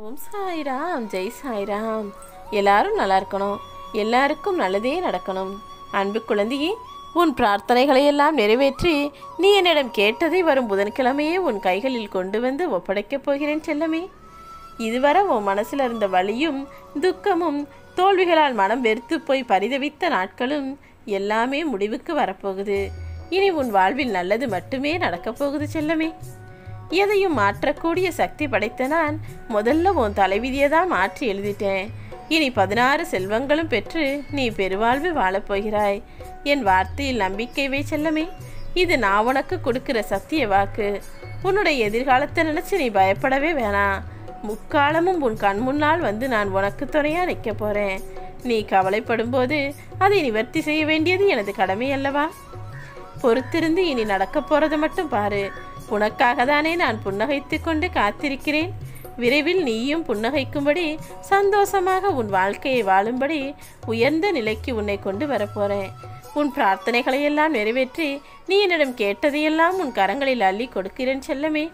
ஓம் சாய்ராம் ஜெய் சாய்ராம். எல்லாரும் நல்லா இருக்கணும் எல்லாருக்கும் நல்லதே நடக்கணும். அன்பு குழந்தையே உன் பிரார்த்தனைகளை எல்லாம் நிறைவேற்றி நீ என்னிடம் கேட்டதை வரும் புதன்கிழமையே உன் கைகளில் கொண்டு வந்து ஒப்படைக்கப் போகிறேன் செல்லமே. இதுவரை உன் மனசில் இருந்த வலியும் துக்கமும் தோல்விகளால் மனம் வெறுத்து போய் பரிதவித்த நாட்களும் எல்லாமே முடிவுக்கு வரப்போகுது. இனி உன் வாழ்வில் நல்லது மட்டுமே நடக்கப் போகுது செல்லமே. எதையும் மாற்றக்கூடிய சக்தி படைத்த நான் முதல்ல உன் தலைவிதியை தான் மாற்றி எழுதிட்டேன். இனி பதினாறு செல்வங்களும் பெற்று நீ பெருவாழ்வு வாழப்போகிறாய் என் வார்த்தையில் நம்பிக்கை வை செல்லமே. இது நான் உனக்கு கொடுக்கிற சத்திய வாக்கு. உன்னுடைய எதிர்காலத்தை நினைச்சு நீ பயப்படவே வேணாம். முக்காலமும் உன் கண் முன்னால் வந்து நான் உனக்கு துணையாக நிற்க போகிறேன் நீ கவலைப்படும் போது அதை நிவர்த்தி செய்ய வேண்டியது எனது கடமை அல்லவா? பொறுத்திருந்து இனி நடக்கப் போகிறத மட்டும் பாரு. உனக்காக தானே நான் புன்னகைத்து கொண்டு காத்திருக்கிறேன்? விரைவில் நீயும் புன்னகைக்கும்படி சந்தோஷமாக உன் வாழ்க்கையை வாழும்படி உயர்ந்த நிலைக்கு உன்னை கொண்டு வரப்போறேன். உன் பிரார்த்தனைகளையெல்லாம் நிறைவேற்றி நீ என்னிடம் கேட்டதையெல்லாம் உன் கரங்களில் அள்ளி கொடுக்கிறேன் செல்லமே.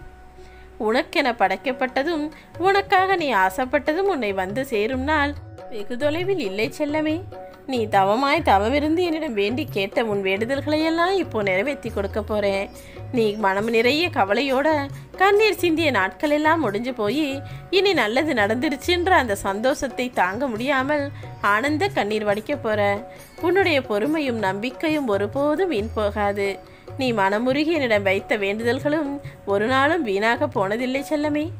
உனக்கென படைக்கப்பட்டதும் உனக்காக நீ ஆசைப்பட்டதும் உன்னை வந்து சேரும் நாள் வெகு தொலைவில் இல்லை செல்லமே. நீ தவமாய் தவவிருந்து என்னிடம் வேண்டி கேட்ட உன் வேண்டுதல்களையெல்லாம் இப்போ நிறைவேற்றி கொடுக்க போறேன். நீ மனம் நிறைய கவலையோட கண்ணீர் சிந்திய நாட்கள் எல்லாம் முடிஞ்சு போய் இனி நல்லது நடந்துருச்சுன்ற அந்த சந்தோஷத்தை தாங்க முடியாமல் ஆனந்த கண்ணீர் வடிக்க போற. உன்னுடைய பொறுமையும் நம்பிக்கையும் ஒருபோதும் வீண் போகாது. நீ மனமுருகி என்னிடம் வைத்த வேண்டுதல்களும் ஒரு நாளும் வீணாக போனதில்லை செல்லமே.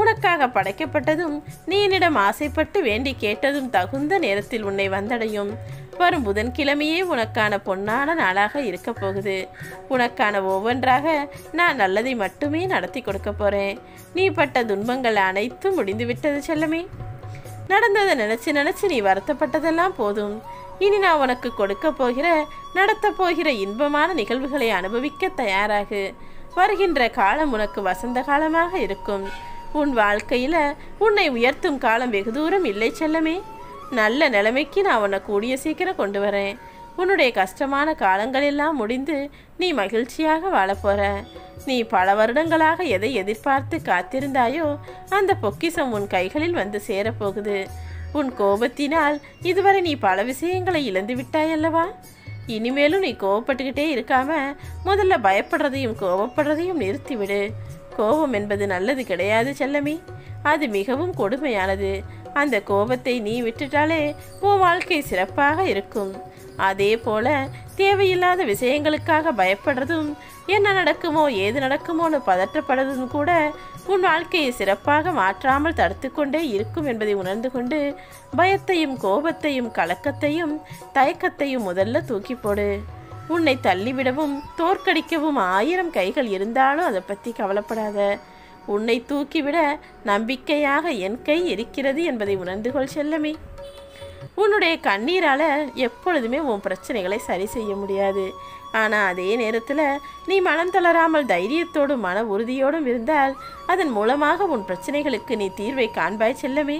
உனக்காக படைக்கப்பட்டதும் நீ என்னிடம் ஆசைப்பட்டு வேண்டி கேட்டதும் தகுந்த நேரத்தில் உன்னை வந்தடையும். வரும் புதன்கிழமையே உனக்கான பொன்னான நாளாக இருக்க போகுது. உனக்கான ஒவ்வொன்றாக நான் நல்லதை மட்டுமே நடத்தி கொடுக்க போறேன். நீ பட்ட துன்பங்கள் அனைத்தும் முடிந்து விட்டது செல்லமே. நடந்ததை நினைச்சு நினைச்சு நீ வருத்தப்பட்டதெல்லாம் போதும். இனி நான் உனக்கு கொடுக்க போகிற நடத்த போகிற இன்பமான நிகழ்வுகளை அனுபவிக்க தயாராகு. வருகின்ற காலம் உனக்கு வசந்த காலமாக இருக்கும். உன் வாழ்க்கையில் உன்னை உயர்த்தும் காலம் வெகு தூரம் இல்லை செல்லமே. நல்ல நிலைமைக்கு நான் உன்னை கூடிய சீக்கிரம் கொண்டு வரேன். உன்னுடைய கஷ்டமான காலங்கள் எல்லாம் முடிந்து நீ மகிழ்ச்சியாக வாழப்போற நீ பல வருடங்களாக எதை எதிர்பார்த்து காத்திருந்தாயோ அந்த பொக்கிஷம் உன் கைகளில் வந்து சேரப்போகுது உன் கோபத்தினால் இதுவரை நீ பல விஷயங்களை இழந்து விட்டாய் அல்லவா? இனிமேலும் நீ கோவப்பட்டுக்கிட்டே இருக்காம முதல்ல பயப்படுறதையும் கோவப்படுறதையும் நிறுத்திவிடு. கோபம் என்பது நல்லது கிடையாது செல்லமே. அது மிகவும் கொடுமையானது. அந்த கோபத்தை நீ விட்டுட்டாலே உன் வாழ்க்கை சிறப்பாக இருக்கும். அதே போல தேவையில்லாத விஷயங்களுக்காக பயப்படுறதும் என்ன நடக்குமோ ஏது நடக்குமோன்னு பதற்றப்படுறதும் கூட உன் வாழ்க்கையை சிறப்பாக மாற்றாமல் தடுத்து கொண்டே இருக்கும் என்பதை உணர்ந்து கொண்டு பயத்தையும் கோபத்தையும் கலக்கத்தையும் தயக்கத்தையும் முதல்ல தூக்கி போடு. உன்னை தள்ளிவிடவும் தோற்கடிக்கவும் ஆயிரம் கைகள் இருந்தாலும் அதை பற்றி கவலைப்படாத. உன்னை தூக்கிவிட நம்பிக்கையாக என் கை இருக்கிறது என்பதை உணர்ந்து கொள் செல்லமே. உன்னுடைய கண்ணீரால் எப்பொழுதுமே உன் பிரச்சனைகளை சரி செய்ய முடியாது. ஆனால் அதே நேரத்தில் நீ மனம் தளராமல் தைரியத்தோடும் மன உறுதியோடும் இருந்தால் அதன் மூலமாக உன் பிரச்சனைகளுக்கு நீ தீர்வை காண்பாய் செல்லமே.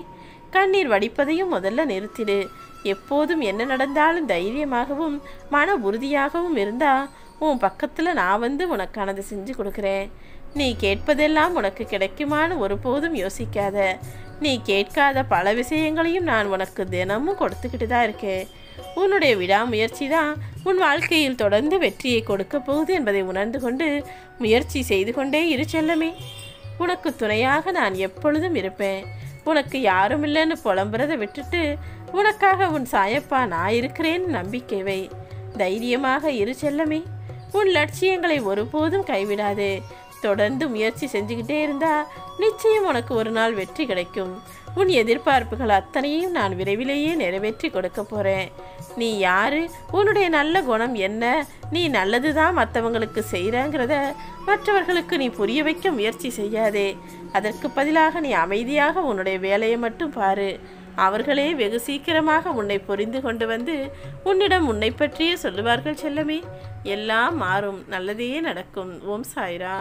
கண்ணீர் வடிப்பதையும் முதல்ல நிறுத்திடு. எப்போதும் என்ன நடந்தாலும் தைரியமாகவும் மன உறுதியாகவும் இருந்தா உன் பக்கத்தில் நான் வந்து உனக்கானதை செஞ்சு கொடுக்குறேன். நீ கேட்பதெல்லாம் உனக்கு கிடைக்குமான்னு ஒருபோதும் யோசிக்காத. நீ கேட்காத பல விஷயங்களையும் நான் உனக்கு தினமும் கொடுத்துக்கிட்டு தான் இருக்கேன். உன்னுடைய விடாமுயற்சி தான் உன் வாழ்க்கையில் தொடர்ந்து வெற்றியை கொடுக்க போகுது என்பதை உணர்ந்து கொண்டு முயற்சி செய்து கொண்டே இரு செல்லமே. உனக்கு துணையாக நான் எப்பொழுதும் இருப்பேன். உனக்கு யாரும் இல்லைன்னு புலம்புறதை விட்டுட்டு உனக்காக உன் சாயப்பா நான் இருக்கிறேன்னு நம்பிக்கைவை. தைரியமாக இரு செல்லமே. உன் லட்சியங்களை ஒருபோதும் கைவிடாதே. தொடர்ந்து முயற்சி செஞ்சுக்கிட்டே இருந்தா நிச்சயம் உனக்கு ஒரு நாள் வெற்றி கிடைக்கும். உன் எதிர்பார்ப்புகள் அத்தனையும் நான் விரைவிலேயே நிறைவேற்றி கொடுக்க போறேன். நீ யாரு? உன்னுடைய நல்ல குணம் என்ன? நீ நல்லதுதான் மற்றவங்களுக்கு செய்கிறங்கிறத மற்றவர்களுக்கு நீ புரிய வைக்க முயற்சி செய்யாதே. அதற்கு பதிலாக நீ அமைதியாக உன்னுடைய வேலையை மட்டும் பாரு. அவர்களே வெகு சீக்கிரமாக உன்னை புரிந்து கொண்டு வந்து உன்னிடம் உன்னை பற்றியே சொல்லுவார்கள் செல்லமே. எல்லாம் மாறும். நல்லதே நடக்கும். ஓம் சாய்ரா